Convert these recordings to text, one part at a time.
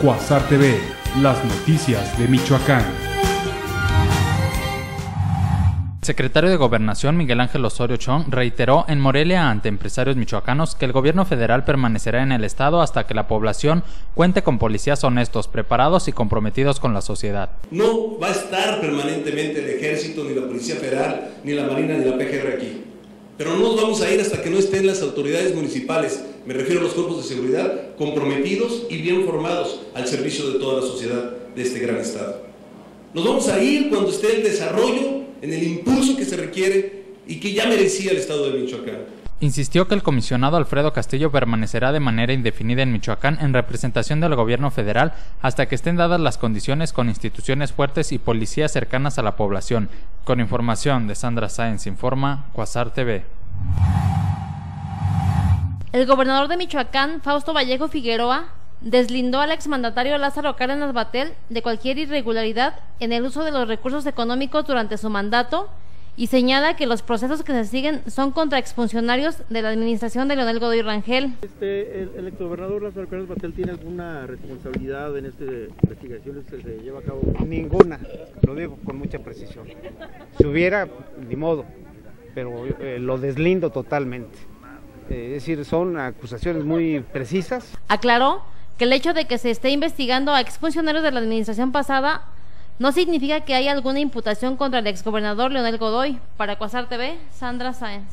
Cuasar TV, las noticias de Michoacán. secretario de Gobernación Miguel Ángel Osorio Chong reiteró en Morelia ante empresarios michoacanos que el gobierno federal permanecerá en el estado hasta que la población cuente con policías honestos, preparados y comprometidos con la sociedad. No va a estar permanentemente el ejército, ni la Policía Federal, ni la Marina, ni la PGR aquí. Pero no nos vamos a ir hasta que no estén las autoridades municipales, me refiero a los cuerpos de seguridad, comprometidos y bien formados al servicio de toda la sociedad de este gran estado. Nos vamos a ir cuando esté el desarrollo en el impulso que se requiere y que ya merecía el Estado de Michoacán. Insistió que el comisionado Alfredo Castillo permanecerá de manera indefinida en Michoacán en representación del gobierno federal hasta que estén dadas las condiciones con instituciones fuertes y policías cercanas a la población. Con información de Sandra Sáenz Informa, Cuasar TV. El gobernador de Michoacán, Fausto Vallejo Figueroa, deslindó al exmandatario Lázaro Cárdenas Batel de cualquier irregularidad en el uso de los recursos económicos durante su mandato y señala que los procesos que se siguen son contra exfuncionarios de la administración de Leonel Godoy Rangel. Este, el, el exgobernador Lázaro Cárdenas Batel tiene alguna responsabilidad en estas investigaciones que se lleva a cabo? Ninguna, lo digo con mucha precisión. Si hubiera, ni modo, pero eh, lo deslindo totalmente. Eh, es decir, son acusaciones muy precisas. Aclaró que el hecho de que se esté investigando a exfuncionarios de la administración pasada no significa que haya alguna imputación contra el exgobernador Leonel Godoy. Para Cuasar TV, Sandra Sáenz.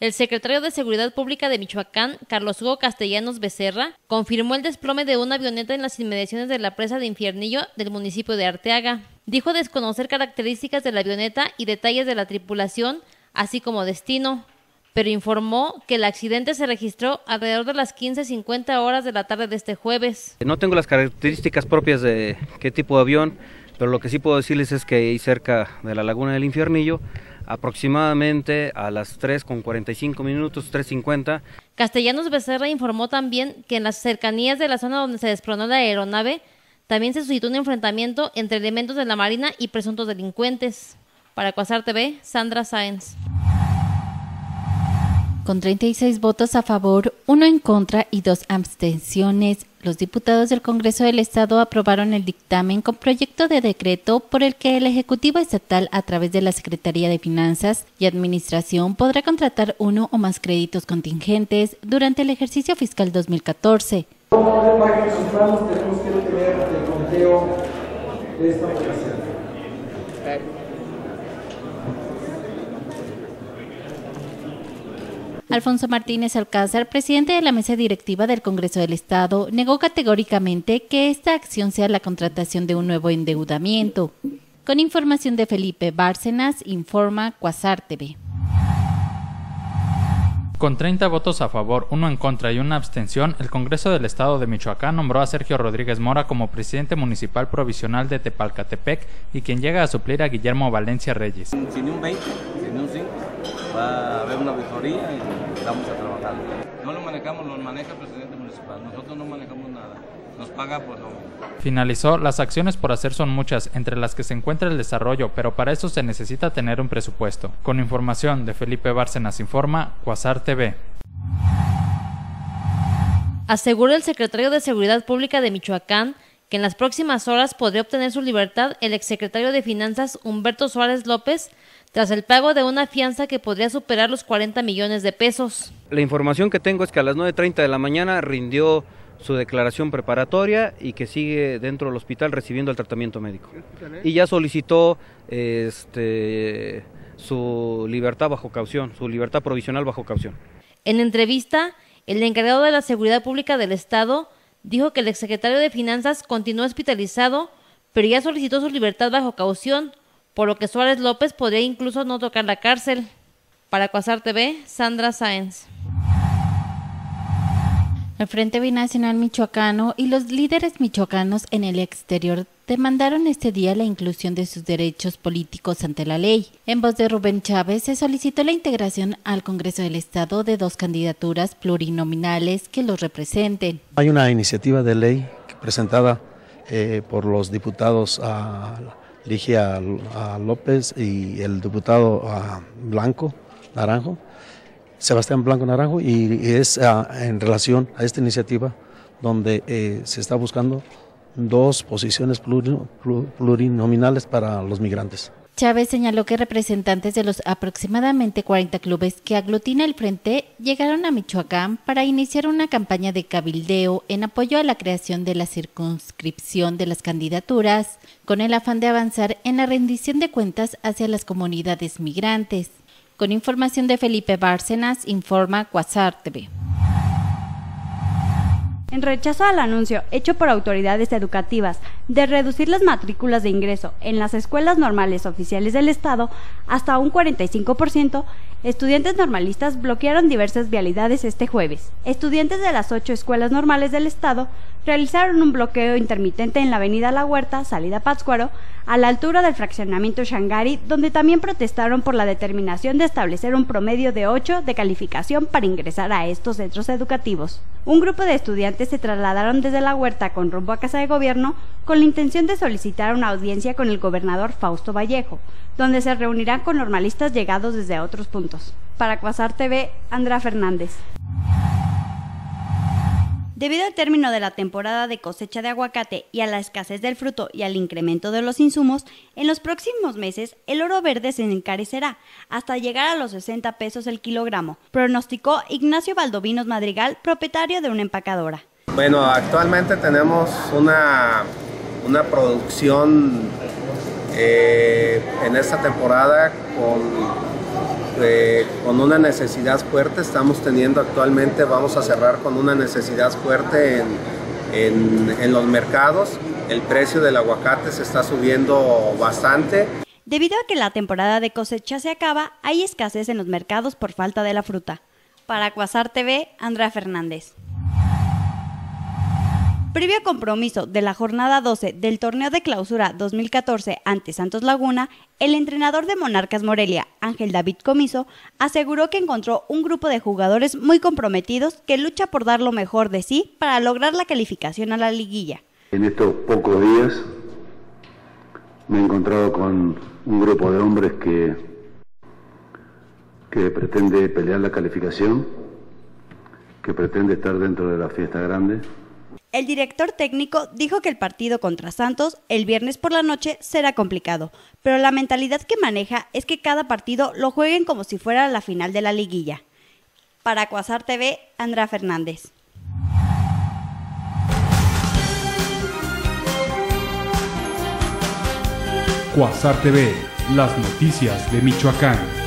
El secretario de Seguridad Pública de Michoacán, Carlos Hugo Castellanos Becerra, confirmó el desplome de una avioneta en las inmediaciones de la presa de Infiernillo del municipio de Arteaga. Dijo desconocer características de la avioneta y detalles de la tripulación, así como destino pero informó que el accidente se registró alrededor de las 15.50 horas de la tarde de este jueves. No tengo las características propias de qué tipo de avión, pero lo que sí puedo decirles es que ahí cerca de la laguna del Infiernillo, aproximadamente a las 3 con 45 minutos, 3.50. Castellanos Becerra informó también que en las cercanías de la zona donde se despronó la aeronave, también se suscitó un enfrentamiento entre elementos de la Marina y presuntos delincuentes. Para Cuasar TV, Sandra Sáenz. Con 36 votos a favor, uno en contra y dos abstenciones, los diputados del Congreso del Estado aprobaron el dictamen con proyecto de decreto por el que el Ejecutivo Estatal, a través de la Secretaría de Finanzas y Administración, podrá contratar uno o más créditos contingentes durante el ejercicio fiscal 2014. Alfonso Martínez Alcázar, presidente de la mesa directiva del Congreso del Estado, negó categóricamente que esta acción sea la contratación de un nuevo endeudamiento. Con información de Felipe Bárcenas, informa Cuasar TV. Con 30 votos a favor, uno en contra y una abstención, el Congreso del Estado de Michoacán nombró a Sergio Rodríguez Mora como presidente municipal provisional de Tepalcatepec y quien llega a suplir a Guillermo Valencia Reyes. Sin un 20, sin un 5, va a haber una auditoría y vamos a trabajar. No lo manejamos, lo maneja el presidente municipal, nosotros no manejamos nada, nos paga por lo Finalizó, las acciones por hacer son muchas, entre las que se encuentra el desarrollo, pero para eso se necesita tener un presupuesto. Con información de Felipe Bárcenas Informa, Cuasar TV. Asegura el secretario de Seguridad Pública de Michoacán que en las próximas horas podría obtener su libertad el exsecretario de Finanzas Humberto Suárez López tras el pago de una fianza que podría superar los 40 millones de pesos. La información que tengo es que a las 9.30 de la mañana rindió su declaración preparatoria y que sigue dentro del hospital recibiendo el tratamiento médico. Y ya solicitó este, su libertad bajo caución, su libertad provisional bajo caución. En entrevista, el encargado de la Seguridad Pública del Estado dijo que el exsecretario de Finanzas continuó hospitalizado, pero ya solicitó su libertad bajo caución, por lo que Suárez López podría incluso no tocar la cárcel. Para Cuasar TV, Sandra Sáenz. El Frente Binacional Michoacano y los líderes michoacanos en el exterior demandaron este día la inclusión de sus derechos políticos ante la ley. En voz de Rubén Chávez se solicitó la integración al Congreso del Estado de dos candidaturas plurinominales que los representen. Hay una iniciativa de ley presentada eh, por los diputados Ligia López y el diputado Blanco Naranjo Sebastián Blanco Naranjo y, es ah, en relación a esta iniciativa donde eh, se está buscando dos posiciones plurinominales para los migrantes. Chávez señaló que representantes de los aproximadamente 40 clubes que aglutina el Frente llegaron a Michoacán para iniciar una campaña de cabildeo en apoyo a la creación de la circunscripción de las candidaturas, con el afán de avanzar en la rendición de cuentas hacia las comunidades migrantes. Con información de Felipe Bárcenas, informa Cuasar TV. En rechazo al anuncio hecho por autoridades educativas de reducir las matrículas de ingreso en las escuelas normales oficiales del Estado hasta un 45%, estudiantes normalistas bloquearon diversas vialidades este jueves. Estudiantes de las ocho escuelas normales del Estado realizaron un bloqueo intermitente en la avenida La Huerta, salida Pátzcuaro, a la altura del fraccionamiento Shangari, donde también protestaron por la determinación de establecer un promedio de 8 de calificación para ingresar a estos centros educativos. Un grupo de estudiantes se trasladaron desde la huerta con rumbo a Casa de Gobierno con la intención de solicitar una audiencia con el gobernador Fausto Vallejo, donde se reunirán con normalistas llegados desde otros puntos. Para Cuasar TV, Andrea Fernández. Debido al término de la temporada de cosecha de aguacate y a la escasez del fruto y al incremento de los insumos, en los próximos meses el oro verde se encarecerá hasta llegar a los 60 pesos el kilogramo, pronosticó Ignacio Valdovinos Madrigal, propietario de una empacadora. Bueno, actualmente tenemos una, una producción eh, en esta temporada con con una necesidad fuerte, estamos teniendo actualmente, vamos a cerrar con una necesidad fuerte en, en los mercados. El precio del aguacate se está subiendo bastante. Debido a que la temporada de cosecha se acaba, hay escasez en los mercados por falta de la fruta. Para Cuasar TV, Andrea Fernández. Previo compromiso de la jornada 12 del torneo de clausura 2014 ante Santos Laguna, el entrenador de Monarcas Morelia, Ángel David Comiso, aseguró que encontró un grupo de jugadores muy comprometidos que lucha por dar lo mejor de sí para lograr la calificación a la liguilla. En estos pocos días me he encontrado con un grupo de hombres que, que pretende pelear la calificación, que pretende estar dentro de la fiesta grande el director técnico dijo que el partido contra Santos el viernes por la noche será complicado, pero la mentalidad que maneja es que cada partido lo jueguen como si fuera la final de la liguilla. Para Cuasar TV, Andrea Fernández. Cuasar TV, las noticias de Michoacán.